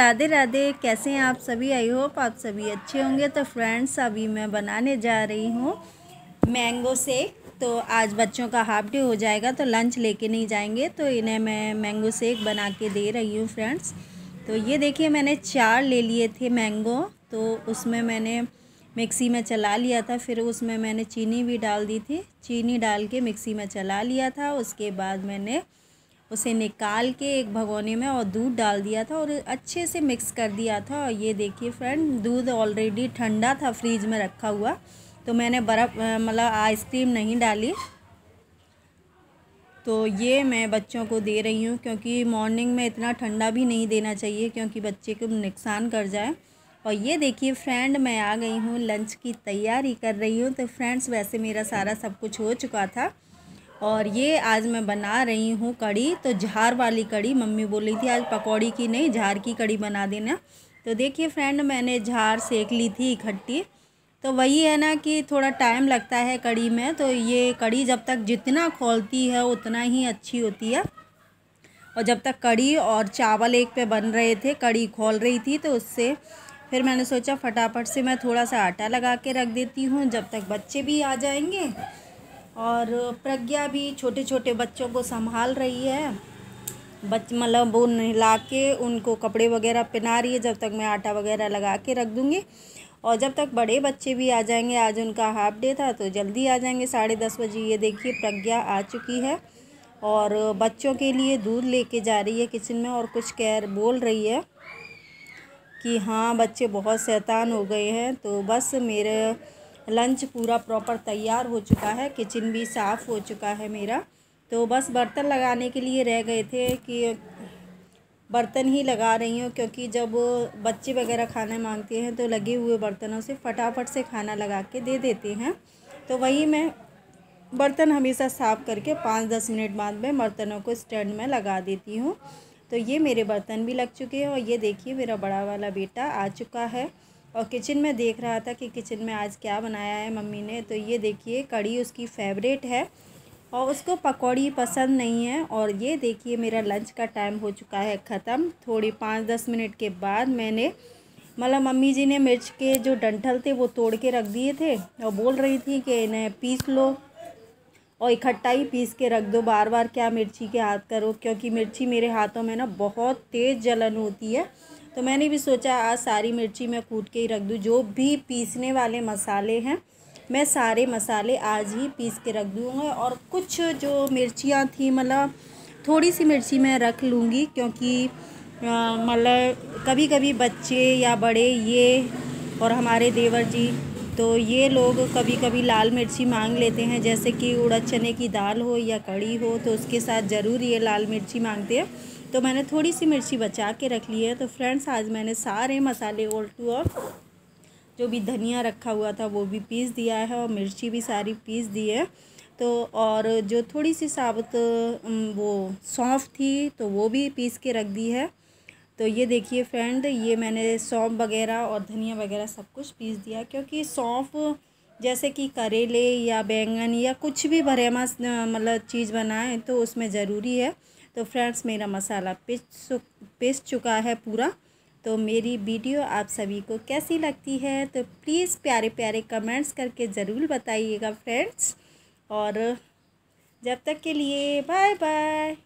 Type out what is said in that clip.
राधे राधे, कैसे हैं आप सभी? आई होप आप सभी अच्छे होंगे। तो फ्रेंड्स अभी मैं बनाने जा रही हूँ मैंगो सेक तो आज बच्चों का हाफ़ डे हो जाएगा तो लंच लेके नहीं जाएँगे। तो इन्हें मैं मैंगो सेक बना के दे रही हूँ फ्रेंड्स तो ये देखिए, मैंने चार ले लिए थे मैंगो तो उसमें मैंने मिक्सी में चला लिया था, फिर उसमें मैंने चीनी भी डाल दी थी। चीनी डाल के मिक्सी में चला लिया था। उसके बाद मैंने उसे निकाल के एक भगोने में और दूध डाल दिया था और अच्छे से मिक्स कर दिया था। और ये देखिए फ्रेंड दूध ऑलरेडी ठंडा था फ्रीज में रखा हुआ। तो मैंने बर्फ़ मतलब आइसक्रीम नहीं डाली। तो ये मैं बच्चों को दे रही हूँ क्योंकि मॉर्निंग में इतना ठंडा भी नहीं देना चाहिए क्योंकि बच्चे को नुकसान कर जाए। और ये देखिए फ्रेंड मैं आ गई हूँ लंच की तैयारी कर रही हूँ। तो फ्रेंड्स वैसे मेरा सारा सब कुछ हो चुका था। और ये आज मैं बना रही हूँ कड़ी तो झार वाली कड़ी मम्मी बोल थी आज पकौड़ी की नहीं, झार की कड़ी बना देना। तो देखिए फ्रेंड मैंने झार सेक ली थी इकट्ठी। तो वही है ना कि थोड़ा टाइम लगता है कड़ी में। तो ये कड़ी जब तक जितना खोलती है, उतना ही अच्छी होती है। और जब तक कड़ी और चावल एक पे बन रहे थे कड़ी खोल रही थी तो उससे फिर मैंने सोचा फटाफट से मैं थोड़ा सा आटा लगा के रख देती हूँ। जब तक बच्चे भी आ जाएँगे और प्रज्ञा भी छोटे छोटे बच्चों को संभाल रही है। बच मतलब वो नहला के उनको कपड़े वगैरह पहना रही है, जब तक मैं आटा वगैरह लगा के रख दूँगी। और जब तक बड़े बच्चे भी आ जाएँगे, आज उनका हाफ़ डे था तो जल्दी आ जाएँगे, साढ़े दस बजे। ये देखिए, प्रज्ञा आ चुकी है और बच्चों के लिए दूध लेके जा रही है किचन में और कुछ कह, बोल रही है कि हाँ बच्चे बहुत शैतान हो गए हैं तो बस मेरे लंच पूरा प्रॉपर तैयार हो चुका है, किचन भी साफ़ हो चुका है मेरा। तो बस बर्तन लगाने के लिए रह गए थे कि बर्तन ही लगा रही हूँ, क्योंकि जब बच्चे वगैरह खाना मांगते हैं तो लगे हुए बर्तनों से फटाफट से खाना लगा के दे देते हैं। तो वही मैं बर्तन हमेशा साफ़ करके पाँच दस मिनट बाद में बर्तनों को स्टैंड में लगा देती हूँ। तो ये मेरे बर्तन भी लग चुके हैं और ये देखिए मेरा बड़ा वाला बेटा आ चुका है। और किचन में देख रहा था कि किचन में आज क्या बनाया है मम्मी ने। तो ये देखिए कड़ी उसकी फेवरेट है और उसको पकौड़ी पसंद नहीं है। और ये देखिए, मेरा लंच का टाइम हो चुका है ख़त्म। थोड़ी पाँच दस मिनट के बाद मैंने मतलब मम्मी जी ने मिर्च के जो डंठल थे वो तोड़ के रख दिए थे और बोल रही थी कि इन्हें पीस लो और इकट्ठा ही पीस के रख दो। बार बार क्या मिर्ची के हाथ करो, क्योंकि मिर्ची मेरे हाथों में ना बहुत तेज़ जलन होती है। तो मैंने भी सोचा, आज सारी मिर्ची मैं कूट के ही रख दूँ। जो भी पीसने वाले मसाले हैं, मैं सारे मसाले आज ही पीस के रख दूँगा और कुछ जो मिर्चियाँ थी मतलब थोड़ी सी मिर्ची मैं रख लूँगी क्योंकि मतलब कभी कभी बच्चे या बड़े ये और हमारे देवर जी तो ये लोग कभी कभी लाल मिर्ची मांग लेते हैं। जैसे कि उड़द चने की दाल हो या कड़ी हो तो उसके साथ ज़रूर ये लाल मिर्ची मांगते हैं। तो मैंने थोड़ी सी मिर्ची बचा के रख ली है। तो फ्रेंड्स, आज मैंने सारे मसाले ओल्टू और जो भी धनिया रखा हुआ था, वो भी पीस दिया है और मिर्ची भी सारी पीस दी है। तो और जो थोड़ी सी साबुत वो सौंफ थी तो वो भी पीस के रख दी है। तो ये देखिए फ्रेंड, ये मैंने सौंफ वगैरह और धनिया वगैरह सब कुछ पीस दिया क्योंकि सौंफ जैसे कि करेले या बैंगन या कुछ भी भरे मतलब चीज़ बनाए तो उसमें ज़रूरी है। तो फ्रेंड्स, मेरा मसाला पिस पिस चुका है पूरा। तो मेरी वीडियो आप सभी को कैसी लगती है तो प्लीज़ प्यारे प्यारे कमेंट्स करके ज़रूर बताइएगा फ्रेंड्स। और जब तक के लिए बाय बाय